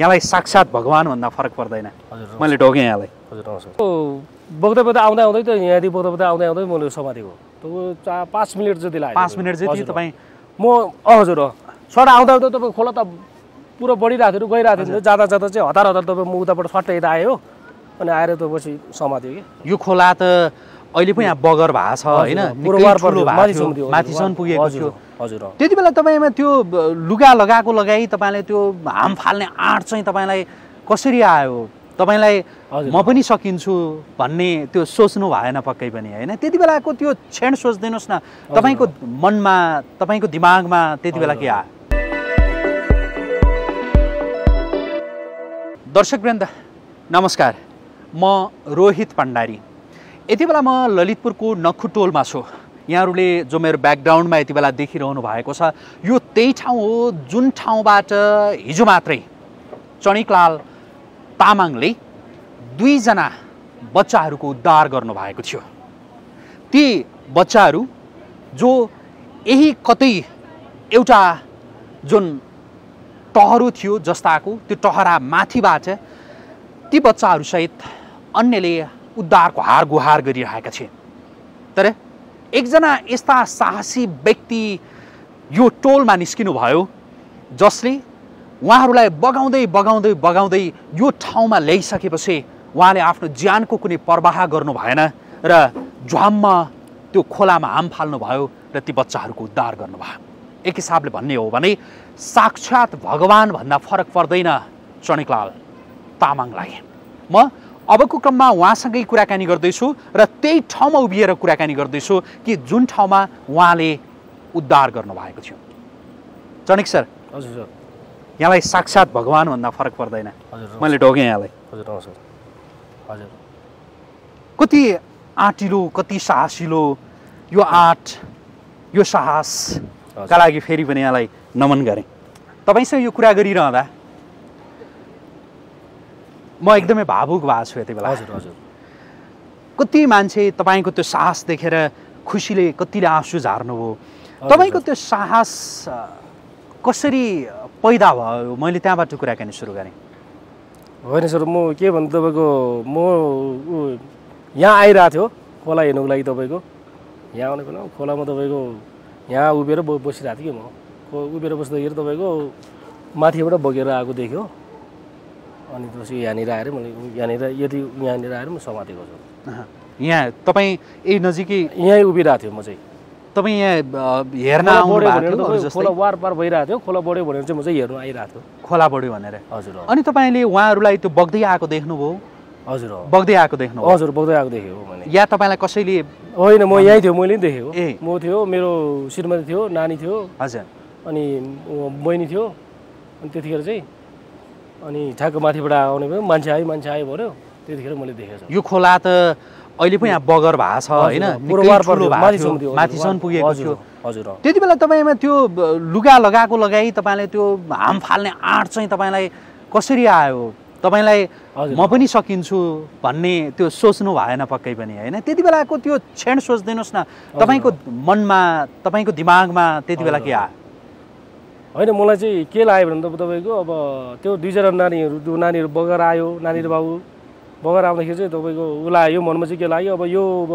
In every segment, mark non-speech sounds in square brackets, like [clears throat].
यहाँलाई साक्षात् भगवान्भन्दा फरक पर्दैन। हजुर। मैले ढोकेँ यहाँलाई। हजुर नमस्कार। बोक्दै बोक्दै आउँदै आउँदै त यहाँदेखि बोक्दै बोक्दै आउँदै आउँदै मैले समातेको त्यो पाँच मिनट जति लाग्यो। पाँच मिनट चाहिँ हजुर। तपाईँ म अँ हजुर अँ। सडा आउँदा आउँदा तपाईँ खोला त पुरो बढिरहेको थियो गइरहेको थियो। जाँदा जाँदा चाहिँ हतार हतार तपाईँ म उताबाट सट्टै यता आयो अनि आएर त पछि समात्यो कि? यो खोला त अहिले पनि यहाँ बगर भएको छ होइन? माथिसम्म पुगेको थियो। हजुर। त्यति बेला तपाईँमा त्यो लुगा लगाएको लगाई तपाईँलाई त्यो हाम फाल्ने आँट चाहिँ तपाईँलाई कसरी आयो? तपाईँलाई। म पनि सकिन्छु भन्ने त्यो सोच्नु भएन पक्कै पनि होइन? त्यति बेलाको त्यो क्षण सोचिदिनुहोस् न। तपाईँको मनमा तपाईँको दिमागमा त्यति बेला के आयो? दर्शकवृन्द नमस्कार। म रोहित भण्डारी। यति बेला म ललितपुरको नखुटोलमा छु। यहाँहरूले जो मेरो ब्याकग्राउन्डमा यति बेला देखिरहनु भएको छ यो त्यही ठाउँ हो जुन ठाउँबाट हिजो मात्रै चणिकलाल तामाङले दुईजना बच्चाहरूको उद्धार गर्नुभएको थियो। ती बच्चाहरू जो यही कतै एउटा जुन टहरो थियो जस्ताको त्यो टहरा माथिबाट ती बच्चाहरूसहित अन्यले उद्धारको हार गुहार गरिरहेका थिए। तर एकजना यस्ता साहसी व्यक्ति यो टोलमा निस्किनु भयो जसले उहाँहरूलाई बगाउँदै बगाउँदै बगाउँदै यो ठाउँमा ल्याइसकेपछि उहाँले आफ्नो ज्यानको कुनै पर्वाह गर्नु भएन र झ्वाममा त्यो खोलामा हाम फाल्नुभयो र ती बच्चाहरूको उद्धार गर्नुभयो। एक हिसाबले भन्ने हो भने साक्षात् भगवान्भन्दा फरक पर्दैन चणिकलाल तामाङलाई। म अबको क्रममा उहाँसँगै कुराकानी गर्दैछु र त्यही ठाउँमा उभिएर कुराकानी गर्दैछु कि जुन ठाउँमा उहाँले उद्धार गर्नुभएको थियो। चणिक सर हजुर सर यहाँलाई साक्षात् भगवान्भन्दा फरक पर्दैन। हजुर मैले ढोकेँ यहाँलाई। हजुर नमस्कार। हजुर। कति आँटिलो कति साहसिलो यो आँट यो साहसका लागि फेरि पनि यहाँलाई नमन गरेँ। तपाईँसँग यो कुरा गरिरहँदा म एकदमै भावुक भएको छु यति बेला। हजुर हजुर। कति मान्छे तपाईँको त्यो साहस देखेर खुसीले कतिले आँसु झार्नुभयो तपाईँको त्यो साहस कसरी पैदा भयो? मैले त्यहाँबाट कुराकानी सुरु गरेँ। होइन सर म के भन्नु तपाईँको म यहाँ आइरहेको थियो खोला हेर्नुको लागि तपाईँको। यहाँ भनेको न खोलामा तपाईँको यहाँ उभिएर बसिरहेको थिएँ कि म। उभिएर बस्दाखेरि तपाईँको माथिबाट बगेर आएको देख्यो। अनि त्यसपछि यहाँनिर आएर मैले यहाँनिर यति यहाँनिर आएर म समातेको छु। यहाँ तपाईँ यही नजिकै यहीँ उभिरहेको थियो म चाहिँ। तपाईँ यहाँ हेर्न खोला वार पार भइरहेको थियो। खोला बढ्यो भनेर चाहिँ म चाहिँ हेर्नु आइरहेको थियो। खोला बढ्यो भनेर। हजुर। अनि तपाईँले उहाँहरूलाई त्यो बग्दै आएको देख्नुभयो? हजुर। बग्दै आएको देख्नुभयो? हजुर बग्दै आएको देखेँ हो मैले। या तपाईँलाई कसैले होइन म यहीँ थियो मैले नि देखेको। ए। म थियो मेरो श्रीमती थियो नानी थियो। हजुर। अनि बहिनी थियो। अनि त्यतिखेर चाहिँ अनि ठ्याक्क माथिबाट आउने भयो। मान्छे आयो मान्छे आयो भन्यो। त्यतिखेर मैले देखेको छु। यो खोला त अहिले पनि यहाँ बगर भएको छ होइन? माथिसम्म पुगेको थियो। हजुर। त्यति बेला तपाईँमा त्यो लुगा लगाएको लगाई तपाईँले त्यो हाम फाल्ने आँट चाहिँ तपाईँलाई कसरी आयो? तपाईँलाई। म पनि सकिन्छु भन्ने त्यो सोच्नु भएन पक्कै पनि होइन? त्यति बेलाको त्यो क्षण सोचिदिनुहोस् न। तपाईँको मनमा तपाईँको दिमागमा त्यति बेला के आयो? होइन मलाई चाहिँ के लाग्यो भने त तपाईँको अब त्यो दुईजना नानीहरू नानीहरू बगर आयो नानी र बाबु बगर आउँदाखेरि चाहिँ तपाईँको ऊ लाग्यो मनमा चाहिँ के लाग्यो अब यो अब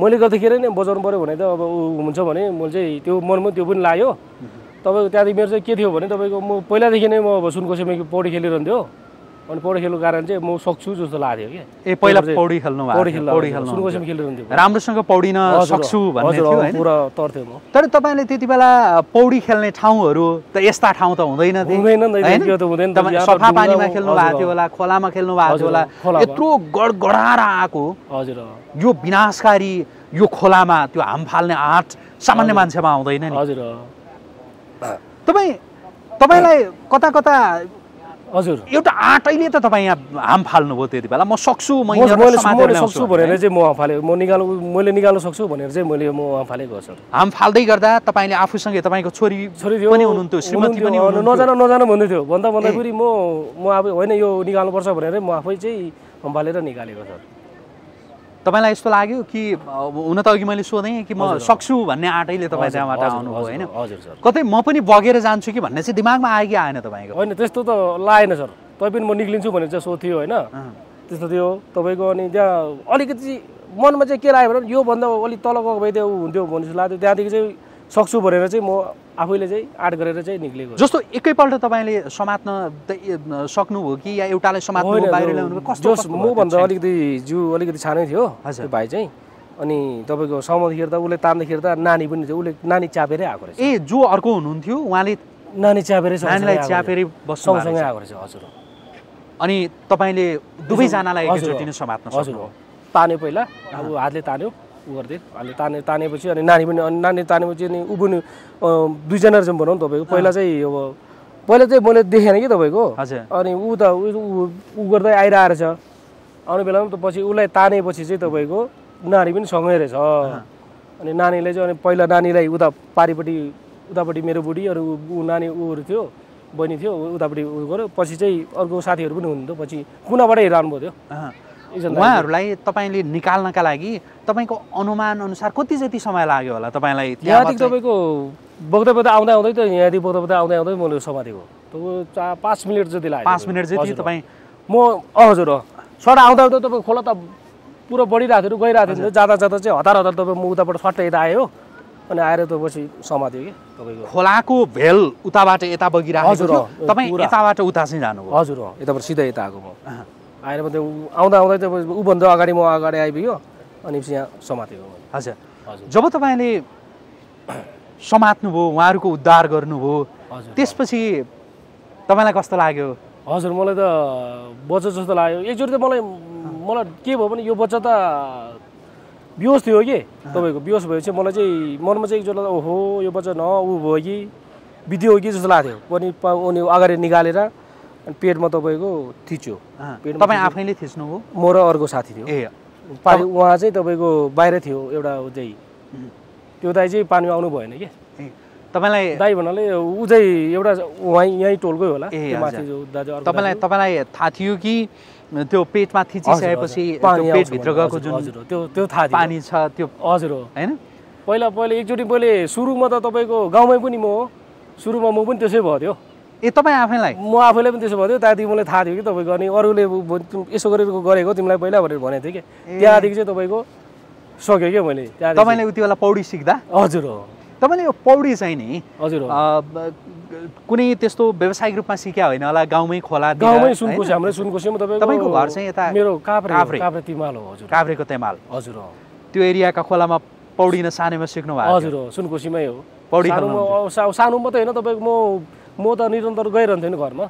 मैले गर्दाखेरि नै बजाउनु पऱ्यो भने त अब ऊ हुन्छ भने मैले चाहिँ त्यो मनमा त्यो पनि लाग्यो। तपाईँको त्यहाँदेखि मेरो चाहिँ के थियो भने तपाईँको म पहिलादेखि नै म अब सुनकोसीमा पौडी खेलिरहन्थ्यो। अनि पौडी खेल्नुको कारण चाहिँ म सक्छु जस्तो लाग्थ्यो कि ए पहिला पौडी खेल्नु पौडी खेल्नु पौडी खेल्नु खेलिरहन्थ्यो राम्रोसँग पौडिन सक्छु भन्ने थियो पुरा तर्थ्यो म। तर तपाईँले त्यति बेला पौडी खेल्ने ठाउँहरू त यस्ता ठाउँ त हुँदैन? त्यो त हुँदैन सफा पानीमा खेल्नु भएको थियो। होला खोलामा खेल्नु भएको थियो होला। यत्रो गडगडाएर आएको। हजुर यो विनाशकारी यो खोलामा त्यो हाम फाल्ने आँट सामान्य मान्छेमा आउँदैन नि। हजुर। तपाईँ तपाईँलाई कता कता हजुर। एउटा आँटैले त तपाईँ यहाँ हाम फाल्नुभयो त्यति बेला। म सक्छु सक्छु भनेर चाहिँ म फाले। म निकाल्नु मैले निकाल्नु सक्छु भनेर चाहिँ मैले म फालेको सर। हाम फाल्दै गर्दा तपाईँले आफूसँगै तपाईँको छोरी छोरी पनि हुनुहुन्थ्यो श्रीमती पनि नजान नजान भन्दै थियो। भन्दा भन्दा फेरि म म अब होइन यो निकाल्नुपर्छ भनेर म आफै चाहिँ सम्हालेर निकालेको सर। तपाईँलाई यस्तो लाग्यो कि हुन त अघि मैले सोधेँ कि म सक्छु भन्ने आँटैले तपाईँ त्यहाँबाट आउनुभयो होइन? हजुर सर। कतै म पनि बगेर जान्छु कि भन्ने चाहिँ दिमागमा आयो कि आएन तपाईँको? होइन त्यस्तो त लागेन सर। तैपनि म निक्लिन्छु भनेर चाहिँ सोध्थ्यो होइन? त्यस्तो थियो। तपाईँको अनि त्यहाँ अलिकति मनमा चाहिँ के लाग्यो भने योभन्दा अलिक तल गएको भए त्यो हुन्थ्यो भन्ने जस्तो लाग्थ्यो। त्यहाँदेखि चाहिँ सक्छु भनेर चाहिँ म आफैले चाहिँ आर्ट गरेर चाहिँ निक्लेको जस्तो एकैपल्ट तपाईँले समात्न सक्नुभयो कि या एउटालाई समात्नु बाहिर ल्याउनु कस्तो मभन्दा? अलिकति जिउ अलिकति सानै थियो हजुर। भाइ चाहिँ। अनि तपाईँको समाउँदाखेरि त उसले तान्दाखेरि त नानी पनि थियो उसले नानी चापेरै आएको रहेछ। ए जो अर्को हुनुहुन्थ्यो उहाँले नानी चापेरै नानीलाई भएको सँगसँगै। आएको रहेछ हजुर। अनि तपाईँले दुवैजनालाई एकैचोटि नै समात्न हजुर। तान्यो पहिला अब हातले तान्यो। उ गरिदियो हातले ताने तानेपछि अनि नानी पनि अनि नानी तानेपछि अनि ऊ पनि दुईजना चाहिँ भनौँ तपाईँको पहिला चाहिँ अब पहिला चाहिँ मैले देखेन कि तपाईँको? अनि ऊ त ऊ ऊ- ऊ गर्दै आइरहेको रहेछ। आउने बेलामा त पछि उसलाई तानेपछि चाहिँ तपाईँको नानी पनि सँगै रहेछ। अनि नानीले चाहिँ अनि पहिला नानीलाई उता पारिपट्टि उतापट्टि मेरो बुढी अरू ऊ ऊ नानी ऊहरू थियो बहिनी थियो उतापट्टि उ गऱ्यो पछि चाहिँ अर्को साथीहरू पनि हुनुहुन्थ्यो। पछि कुनाबाटै अँ। एकजना दाइ- उहाँहरूलाई तपाईँले निकाल्नका लागि तपाईँको अनुमान अनुसार कति जति समय लाग्यो होला तपाईँलाई यहाँदेखि? तपाईँको बोक्दै बोक्दै आउँदै आउँदै त यहाँदेखि बोक्दै बोक्दै आउँदै आउँदै मैले समातेको तपाईँको चा पाँच मिनट जति लाग्यो। पाँच मिनट जति। तपाईँ म हजुर सडा आउँदा आउँदा तपाईँको खोला त पुरो बढिरहेको थियो गइरहेको थियो। जाँदा जाँदा चाहिँ हतार हतार तपाईँ म उताबाट सट्टै यता आयो। अनि आएर त पछि समात्यो कि तपाईँको। खोलाको भेल उताबाट यता बगिरहेको हजुर, तपाईँ। यताबाट उता चाहिँ जानुभयो। हजुर यताबाट सिधै यता आएको म। आएर मात्रै ऊ- आउँदा आउँदै तपाईँ ऊभन्दा अगाडि म अगाडि आइपुग्यो अनि पछि यहाँ समातेको हजुर। हजुर। जब तपाईँले समात्नुभयो उहाँहरूको उद्धार गर्नुभयो त्यसपछि तपाईँलाई कस्तो लाग्यो? हजुर मलाई त बच्चा जस्तो लाग्यो। एकचोटि त मलाई मलाई के भयो भने यो बच्चा त बिहोस थियो कि तपाईँको। बिहोस भएपछि मलाई चाहिँ मनमा चाहिँ एकचोटि ओहो यो बच्चा न ऊ भयो कि बित्यो हो कि जस्तो लाग्थ्यो। पनि अनि अगाडि निकालेर अनि पेटमा तपाईँको थिच्यो। तपाईँ आफैले थिच्नुभयो? म र अर्को साथी थियो। ए। पानी उहाँ चाहिँ तपाईँको बाहिर थियो एउटा चाहिँ त्यो दाई चाहिँ पानीमा आउनु भएन कि? तपाईँलाई दाई भन्नाले ऊ चाहिँ एउटा उहाँ यहीँ टोलकै होला। तपाईँलाई। तपाईँलाई थाहा थियो कि त्यो पेटमा थिचिसकेपछि पेटभित्र गएको जुन हजुर त्यो त्यो थाहा पानी छ त्यो हजुर। हो होइन? पहिला पहिला एकचोटि मैले सुरुमा त तपाईँको गाउँमै पनि म हो। सुरुमा म पनि त्यसै भयो ए तपाईँ आफैलाई? म आफैलाई पनि त्यसो भयो थियो त्यहाँदेखि मलाई थाहा थियो कि तपाईँको अनि अरूले यसो गरेर गरेको तिमीलाई पहिला भनेर भनेको थिएँ कि। त्यहाँदेखि चाहिँ तपाईँको सक्यो क्या मैले तपाईँले उति बेला पौडी सिक्दा? हजुर हो। तपाईँले यो पौडी चाहिँ नि हजुर कुनै त्यस्तो व्यावसायिक रूपमा सिक्या होइन होला गाउँमै खोला गाउँमै सुनकोसी हाम्रै सुनकोसीमा तपाईँको तपाईँको घर चाहिँ यता मेरो काभ्रे काभ्रे। काभ्रे तिमाल हो हजुर। काभ्रेको तेमाल। हजुर हो। त्यो एरियाका खोलामा पौडिन सानैमा सिक्नु भएको हजुर हो सुनकोसीमै हो। पौडी सानो मात्रै होइन तपाईँको म म त निरन्तर गइरहन्थेँ नि घरमा।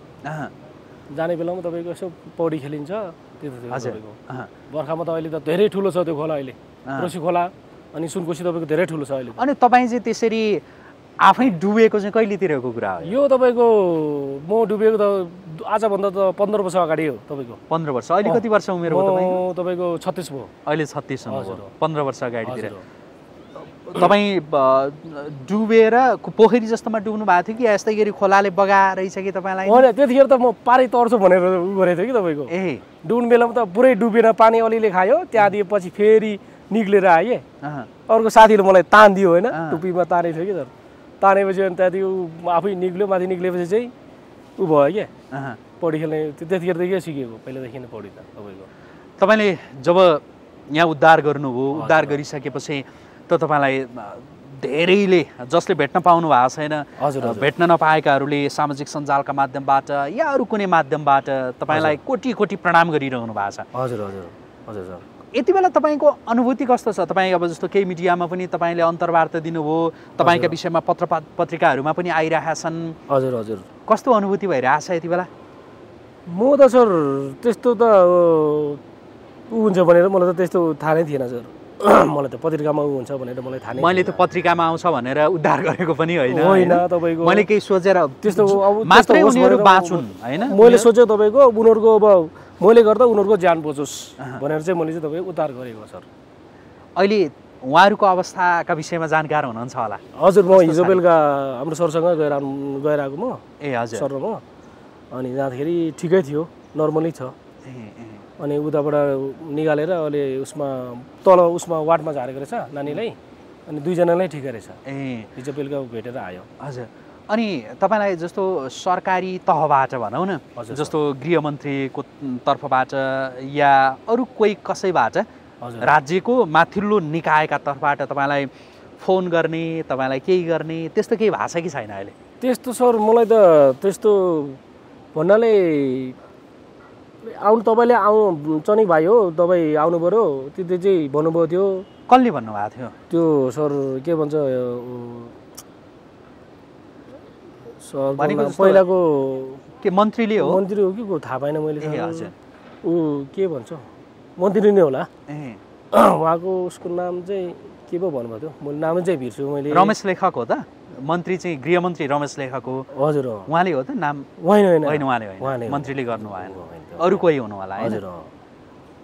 जाने बेलामा तपाईँको यसो पौडी खेलिन्छ हजुर। तपाईँको। बर्खामा त अहिले त धेरै ठुलो छ त्यो खोला अहिले। रोसी खोला अनि सुनकोसी तपाईँको धेरै ठुलो छ अहिले। अनि तपाईँ चाहिँ त्यसरी आफै डुबेको चाहिँ कहिलेतिरको कुरा हो यो? तपाईँको म डुबेको त आजभन्दा त पन्ध्र वर्ष अगाडि हो तपाईँको। पन्ध्र वर्ष। अहिले कति वर्ष उमेर हो तपाईँको छत्तिस भयो। अहिले छत्तिस। पन्ध्र वर्ष अगाडितिर। तपाईँ डुबेर को- पोखरी जस्तोमा डुब्नु भएको थियो कि यस्तै गरी खोलाले बगाएछ कि तपाईँलाई? होइन त्यतिखेर त म पारै तर्छु भनेर उ गरेको थिएँ कि तपाईँको। ए। डुब्ने बेलामा त पुरै डुबेर पानी अलिअलि खायो त्यहाँदेखि पछि फेरि निक्लेर आएँ। अर्को साथीले मलाई तानिदियो होइन अँ। टुप्पीमा तानेको थियो कि तर तानेपछि अनि त्यहाँदेखि ऊ आफै निक्ल्यो माथि निक्लेपछि चाहिँ ऊ भयो क्या। पौडी खेल्ने त्यो त्यतिखेरदेखि सिकेको। पहिलादेखि नै पौडी त तपाईँको। तपाईँले जब यहाँ उद्धार गर्नुभयो उद्धार गरिसकेपछि त तपाईँलाई धेरैले जसले भेट्न पाउनु भएको छैन हजुर। भेट्न नपाएकाहरूले सामाजिक सञ्जालका माध्यमबाट या अरू कुनै माध्यमबाट तपाईँलाई कोटी कोटी प्रणाम गरिरहनु भएको छ। हजुर हजुर हजुर सर यति बेला तपाईँको अनुभूति कस्तो छ? तपाईँ अब जस्तो केही मिडियामा पनि तपाईँले अन्तर्वार्ता दिनुभयो तपाईँका विषयमा पत्र पत्रिकाहरूमा पनि आइरहेका छन् हजुर हजुर। कस्तो अनुभूति भइरहेको छ यति बेला? म त सर त्यस्तो त ऊ हुन्छ भनेर मलाई त त्यस्तो थाहा नै थिएन सर। [clears throat] मलाई त पत्रिकामा ऊ हुन्छ भनेर मलाई थाहा मैले। त पत्रिकामा आउँछ भनेर उद्धार गरेको पनि होइन होइन? तपाईँको मैले केही सोचेर त्यस्तो अब मात्रै उनीहरू बाँचुन् होइन? मैले सोचेँ तपाईँको उनीहरूको अब मैले गर्दा उनीहरूको ज्यान बचोस् भनेर चाहिँ मैले चाहिँ तपाईँको उद्धार गरेको सर। अहिले उहाँहरूको अवस्थाका विषयमा जानकार हुनुहुन्छ होला। हजुर म हिजो बेलुका हाम्रो सरसँग गएर गएर आएको म। ए हजुर। सर म। अनि जाँदाखेरि ठिकै थियो नर्मली छ। ए, अनि उताबाट निकालेर अहिले उसमा तल उसमा वार्डमा झारेको रहेछ नानीलाई। अनि दुईजनालाई ठिकै रहेछ। ए। हिजो बेलुका भेटेर आयो। हजुर। अनि तपाईँलाई जस्तो सरकारी तहबाट भनौँ न। जस्तो गृहमन्त्रीको तर्फबाट या अरू कोही कसैबाट हजुर। राज्यको माथिल्लो निकायका तर्फबाट तपाईँलाई फोन गर्ने तपाईँलाई केही गर्ने त्यस्तो केही भएको छ कि छैन अहिले? त्यस्तो सर मलाई त त्यस्तो भन्नाले आउनु तपाईँले आउनु चनिक भाइ हो तपाईँ आउनु पऱ्यो त्यो चाहिँ भन्नुभयो थियो। कसले भन्नुभएको थियो? त्यो सर के भन्छ सर पहिलाको के मन्त्रीले हो? मन्त्री हो कि को? थाहा पाएन मैले ऊ के भन्छ? मन्त्री नै होला। [coughs] उहाँको उसको नाम चाहिँ के पो भन्नुभएको थियो? मैले नाम चाहिँ बिर्छु मैले। रमेश लेखक हो त? मन्त्री चाहिँ गृहमन्त्री रमेश लेखक हो। हजुर। उहाँले हो त नाम? होइन होइन। उहाँले होइन। मन्त्रीले गर्नु भएन। अरू कोही हुनु होला हजुर अँ।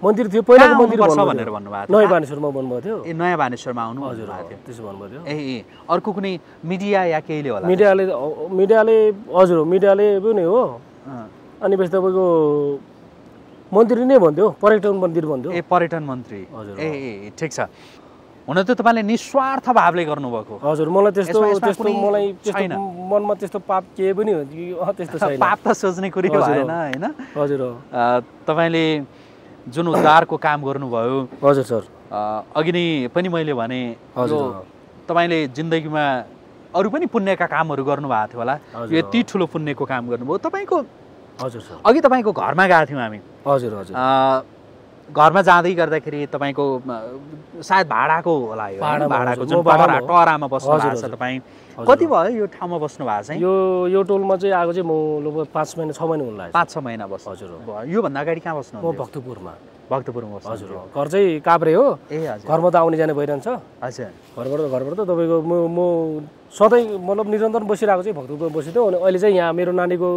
मन्त्री थियो पहिलाको भन्नुभयो भनेर। भन्नुभएको थियो? नयाँ बानेश्वरमा भन्नुभएको थियो। ए नयाँ बानेश्वरमा आउनु हजुर त्यसो भन्नुभएको थियो। ए ए अर्को कुनै मिडिया या केहीले होला? मिडियाले मिडियाले हजुर हो, मिडियाले पनि हो। अनि पछि तपाईँको मन्त्री नै भन्थ्यो पर्यटन मन्त्री भन्थ्यो। ए पर्यटन मन्त्री। हजुर, ए ए ठिक छ। हुन त तपाईँले निस्वार्थ भावले गर्नुभएको हजुर मलाई त्यस्तो त्यस्तो मलाई छैन। मनमा त्यस्तो पाप केही पनि हुन्छ कि त्यस्तो छैन। पाप त सोच्ने कुरै भएन हो। होइन? हजुर हो। तपाईँले जुन उद्धारको काम गर्नुभयो हजुर सर। अघि नै पनि मैले भने हजुर। तपाईँले जिन्दगीमा अरू पनि पुण्यका कामहरू गर्नुभएको थियो होला। यो यति ठुलो पुण्यको काम गर्नुभयो। तपाईँको हजुर सर। अघि तपाईँको घरमा गएको थियौँ हामी। हजुर हजुर। घरमा जाँदै गर्दाखेरि तपाईँको सायद भाडाको होला यो भाडाको जुन। टहरामा बस्नु भएको छ। तपाईँ। कति। भयो यो ठाउँमा बस्नु भएको चाहिँ? यो यो टोलमा चाहिँ आएको चाहिँ म लगभग पाँच महिना छ महिना हुन लाग्यो पाँच छ महिना बस्नु हजुर योभन्दा अगाडि कहाँ बस्नु म भक्तपुरमा। भक्तपुरमा हजुर। घर चाहिँ काभ्रे हो। ए हजुर। घरमा त आउने जाने भइरहन्छ। हजुर। घरबाट घरबाट त तपाईँको म म सधैँ मतलब निरन्तर बसिरहेको चाहिँ भक्तपुरमा बसिथ्यो अनि अहिले चाहिँ यहाँ मेरो नानीको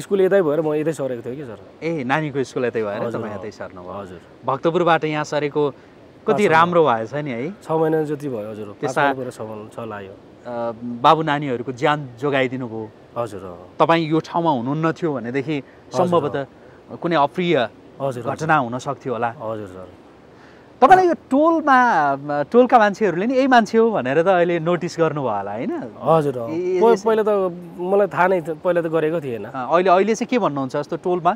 स्कुल यतै भएर म यतै सरेको थिएँ कि सर। ए नानीको स्कुल यतै भएर तपाईँ। यतै सर्नुभयो। हजुर। भक्तपुरबाट यहाँ सरेको कति राम्रो भएछ नि है? छ महिना जति भयो हजुर। त्यसमा- छ लाग्यो बाबु नानीहरूको ज्यान जोगाइदिनु भयो हजुर। तपाईँ यो ठाउँमा हुनुहुन्न थियो भनेदेखि सम्भवतः कुनै अप्रिय हजुर घटना हुन सक्थ्यो होला। हजुर सर। तपाईँलाई यो टोलमा टोलका मान्छेहरूले नि यही मान्छे हो भनेर त अहिले नोटिस गर्नुभयो होला होइन? हजुर पहिला त मलाई थाहा नै पहिला त गरेको थिएन अहिले अहिले चाहिँ के भन्नुहुन्छ जस्तो टोलमा।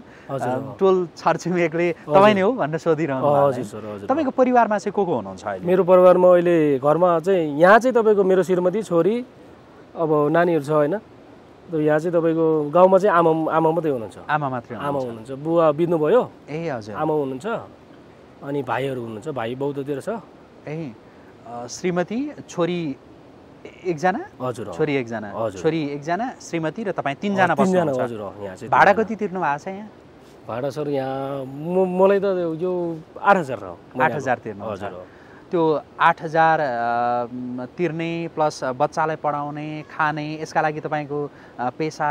टोल छरछिमेकले तपाईँ नै हो भनेर सोधिरहनु हजुर हजुर। तपाईँको परिवारमा चाहिँ को को हुनुहुन्छ अहिले? मेरो परिवारमा अहिले घरमा चाहिँ यहाँ चाहिँ तपाईँको मेरो श्रीमती छोरी अब नानीहरू छ होइन। यहाँ चाहिँ तपाईँको गाउँमा चाहिँ आमा आमा मात्रै हुनुहुन्छ। आमा मात्रै आमा हुनुहुन्छ हुनुहुन्छ बुवा बित्नुभयो। ए हजुर। आमा हुनुहुन्छ। अनि भाइहरू हुनुहुन्छ? भाइ बौद्धतिर छ? ए श्रीमती छोरी एकजना? हजुर। छोरी एकजना। हजुर। छोरी एकजना श्रीमती र तपाईँ तिनजना तिनजना हजुर यहाँ चाहिँ भाडा। कति तिर्नु भएको छ यहाँ? भाडा सर यहाँ म मलाई त यो आठ हजार हो। आठ हजार तिर्नु हजुर। त्यो आठ हजार तिर्ने प्लस बच्चालाई पढाउने खाने यसका लागि तपाईँको पेसा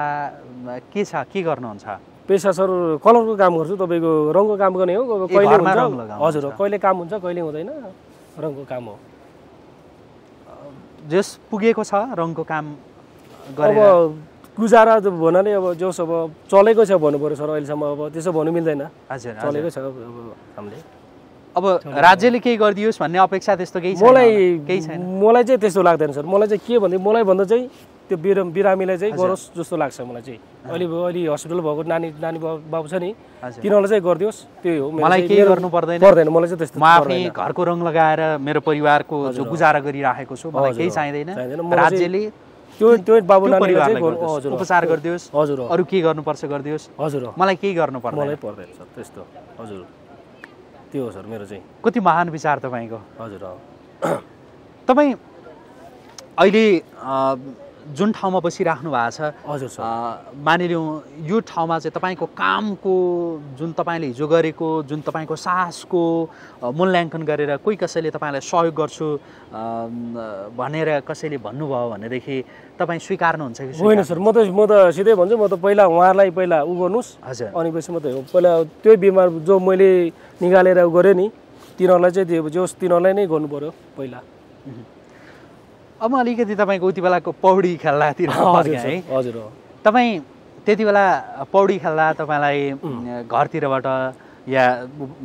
के छ के गर्नुहुन्छ? पेसा सर कलरको काम गर्छु तपाईँको रङको काम गर्ने हो कहिले हुन्छ। हजुर कहिले काम हुन्छ कहिले हुँदैन रङको काम हो। जस पुगेको छ रङको काम अब गुजारा भन्नाले अब जोस अब चलेको छ भन्नु पऱ्यो सर अहिलेसम्म अब त्यसो भन्नु मिल्दैन। चलेकै छ अब हामीले। अब राज्यले केही गरिदियोस् भन्ने अपेक्षा त्यस्तो केही मलाई? केही छैन। मलाई चाहिँ त्यस्तो लाग्दैन सर। मलाई चाहिँ के भन्दै मलाई भन्दा चाहिँ त्यो बिर बिरामीलाई चाहिँ गरोस् जस्तो लाग्छ मलाई चाहिँ। अहिले अहिले हस्पिटल भएको नानी नानी बाबु छ नि। तिनीहरूलाई चाहिँ गरिदियोस् त्यही हो। मलाई केही गर्नु पर्दैन। पर्दैन मलाई चाहिँ त्यस्तो म आफ्नै। घरको रङ लगाएर मेरो परिवारको जो गुजारा गरिराखेको छु मलाई केही। चाहिँदैन। राज्यले त्यो त्यो बाबु नानीलाई। उपचार गरिदियोस्। हजुर। अरू के गर्नुपर्छ गरिदियोस्। हजुर। मलाई केही गर्नु पर्दैन। मलाई पर्दैन सर त्यस्तो। हजुर। त्यो हो सर मेरो चाहिँ। कति महान विचार तपाईँको। हजुर। तपाईँ अहिले जुन ठाउँमा बसिराख्नु भएको छ हजुर मानिलिउँ यो ठाउँमा चाहिँ तपाईँको कामको जुन तपाईँले हिजो गरेको जुन तपाईँको साहसको मूल्याङ्कन गरेर कोही कसैले तपाईँलाई सहयोग गर्छु म, भनेर कसैले भन्नुभयो भनेदेखि तपाईँ स्वीकार्नुहुन्छ कि होइन सर। म त म त सिधै भन्छु म त पहिला उहाँलाई पहिला उ गर्नुहोस्। हजुर। अनि पछि मात्रै हो पहिला त्यही बिमार जो मैले निकालेर गरेँ नि तिनीहरूलाई चाहिँ त्यो जोस् तिनीहरूलाई नै गर्नु पऱ्यो पहिला। अब अलिकति तपाईँको उति बेलाको पौडी खेल्दातिर है। हजुर तपाईँ त्यति बेला पौडी खेल्दा तपाईँलाई घरतिरबाट या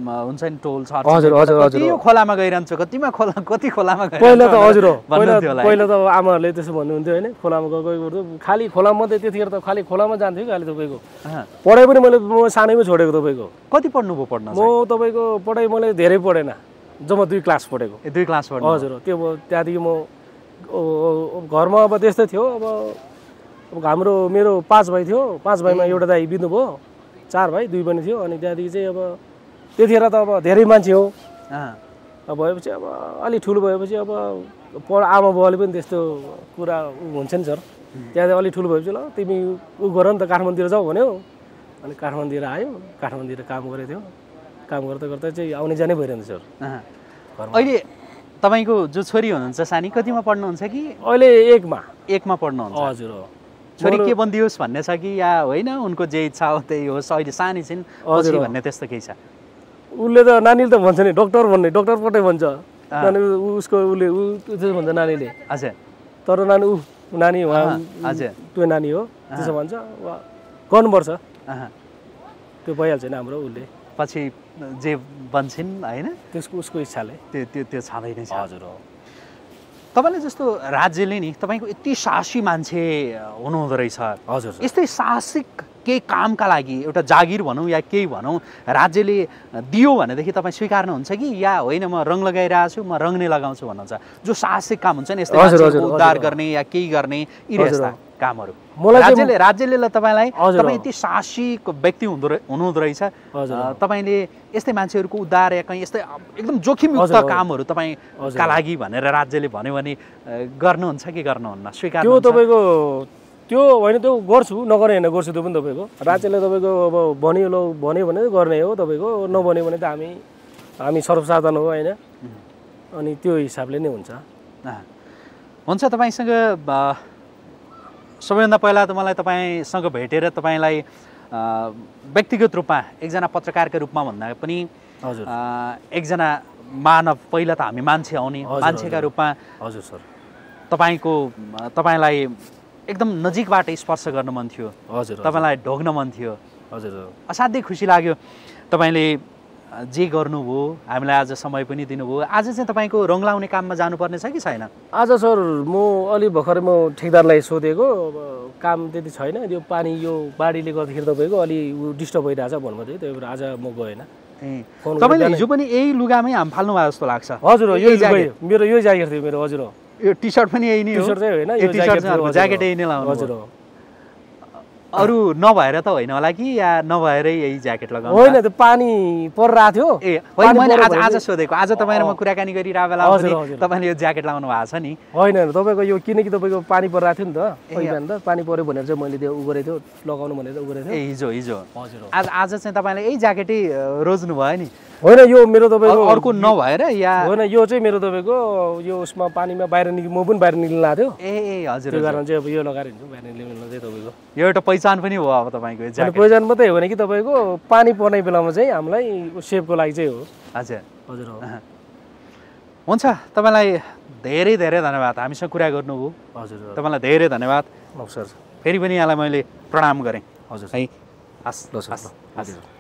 हुन्छ नि टोल छ हजुर, हजुर, हजुर। यो खोलामा गइरहन्छ कतिमा खोला कति खोलामा पहिला त हजुर हो। पहिला त आमाहरूले त्यसो भन्नुहुन्थ्यो होइन खोलामा गएको खालि खोला मात्रै त्यतिखेर त खालि खोलामा जान्थ्यो कि अहिले तपाईँको। पढाइ पनि मैले म सानैमै छोडेको तपाईँको। कति पढ्नुभयो पढ्न म तपाईँको पढाइ मैले धेरै पढेन जम्मा दुई क्लास पढेको। दुई क्लास पढ्नु हजुर त्यो त्यहाँदेखि म घरमा अब त्यस्तै थियो अब अब हाम्रो मेरो पाँच भाइ थियो पाँच भाइमा एउटा दाइ बित्नु भयो चार भाइ दुई बहिनी थियो अनि त्यहाँदेखि चाहिँ अब त्यतिखेर त अब धेरै मान्छे हो। अब भएपछि अब अलिक ठुलो भएपछि अब पढ आमा बाउले पनि त्यस्तो कुरा हुन्छ नि सर। त्यहाँ अलिक ठुलो भएपछि ल तिमी उ गर नि त काठमाडौँतिर जाऊ भन्यो। अनि काठमाडौँतिर आयो काठमाडौँतिर काम गरेको थियो। काम गर्दा गर्दा चाहिँ आउने जाने भइरहन्छ सर। अहिले तपाईँको जो छोरी हुनुहुन्छ सानी कतिमा पढ्नुहुन्छ कि? अहिले एकमा। एकमा पढ्नुहुन्छ। हजुर हो। छोरी के बनिदियोस् भन्ने छ कि या होइन उनको जे इच्छा हो त्यही होस् अहिले सानी छिन् हजुर। भन्ने त्यस्तो केही छ? उसले त नानीले त भन्छ नि डक्टर भन्ने डक्टर पट्टै भन्छ नानी उसको उसले ऊ त्यसो भन्छ नानीले। हजुर। तर नानी ऊ नानी उहाँ हजुर। त्यो नानी हो त्यसो भन्छ वा गर्नुपर्छ। त्यो भइहाल्छ नि हाम्रो उसले। पछि जे बन्छन् होइन? त्यसको उसको इच्छाले। त्यो त्यो त्यो छँदै नै छ। हजुर हो। तपाईँले जस्तो राज्यले नि तपाईँको यति साहसी मान्छे हुनुहुँदो रहेछ। हजुर यस्तै साहसिक केही कामका लागि एउटा जागिर भनौँ या केही भनौँ राज्यले दियो भनेदेखि तपाईँ स्वीकार्नुहुन्छ कि? या होइन म रङ लगाइरहेको छु म रङ नै लगाउँछु भन्नुहुन्छ। जो साहसिक काम हुन्छ नि यस्तै उद्धार। गर्ने या केही गर्ने यी। कामहरू राज्यले राज्यले ल तपाईँलाई तपाईँ। यति साहसिक व्यक्ति हुँदो हुनुहुँदो रहेछ तपाईँले यस्तै मान्छेहरूको उद्धार या कहीँ यस्तै एकदम जोखिमयुक्त। कामहरू तपाईँका। लागि भनेर राज्यले भन्यो भने गर्नुहुन्छ कि गर्नुहुन्न स्वीकार त्यो तपाईँको त्यो होइन त्यो गर्छु नगर्ने होइन गर्छु त्यो पनि तपाईँको राज्यले तपाईँको अब भन्यो ल भन्यो भने गर्ने हो तपाईँको नभन्यो भने त हामी हामी सर्वसाधारण हो होइन अनि त्यो हिसाबले नै हुन्छ। हुन्छ तपाईँसँग सबैभन्दा पहिला त मलाई तपाईँसँग भेटेर तपाईँलाई व्यक्तिगत रूपमा एकजना पत्रकारका रूपमा भन्दा पनि हजुर। एकजना मानव पहिला त हामी मान्छे आउने मान्छेका। रूपमा हजुर सर। तपाईँको तपाईँलाई एकदम नजिकबाट स्पर्श गर्न मन थियो। हजुर तपाईँलाई ढोग्न मन थियो। हजुर असाध्यै खुसी लाग्यो। तपाईँले जे गर्नुभयो हामीलाई आज समय पनि दिनुभयो। आज चाहिँ तपाईँको रङ लाउने काममा जानुपर्ने छ कि छैन? आज सर म अलि भर्खरै म ठेकदारलाई सोधेको अब काम त्यति छैन। यो पानी यो बाढीले गर्दाखेरि तपाईँको अलि डिस्टर्ब भइरहेछ भन्नुभयो त्यही भएर आज म गएन। तपाईँले हिजो पनि यही लुगामै हाम फाल्नु भयो जस्तो लाग्छ। हजुर यो। मेरो यो ज्याकेट थियो मेरो हजुर। यो टी सर्ट पनि यही नै हो। ज्याकेट थियो, यही नै। लाउनु हजुर। अरू नभएर त होइन होला कि? या नभएरै यही ज्याकेट लगाउनु होइन त्यो पानी परिरहेको थियो। ए होइन मैले आज आज सोधेको। आज तपाईँ म कुराकानी गरिरहेको बेला। तपाईँले यो ज्याकेट लाउनु भएको छ नि। होइन होइन तपाईँको यो किनकि तपाईँको पानी परिरहेको थियो नि त। पानी पऱ्यो भनेर चाहिँ मैले त्यो उ गरेको थियो लगाउनु भनेर उ गरेको ए थियो हिजो हिजो। हजुर आज आज चाहिँ तपाईँले यही ज्याकेटै रोज्नु भयो नि। होइन यो मेरो तपाईँको अर्को नभएर या होइन यो चाहिँ मेरो तपाईँको यो उसमा पानीमा बाहिर निक् म पनि बाहिर निक्लिनु आएको थियो। ए ए हजुर त्यो। कारण चाहिँ अब यो लगाएर हिँड्छु बाहिर निक्लिनु चाहिँ तपाईँको। यो एउटा पहिचान पनि हो अब तपाईँको प्रयोजन मात्रै हो भने कि तपाईँको पानी पर्ने बेलामा चाहिँ हामीलाई सेपको लागि चाहिँ हो। हजुर। हजुर हो। हुन्छ तपाईँलाई धेरै धेरै धन्यवाद। हामीसँग कुरा गर्नुभयो हजुर। तपाईँलाई धेरै धन्यवाद। नमस्कार फेरि पनि यहाँलाई मैले प्रणाम गरेँ। हजुर है सर हस् हजुर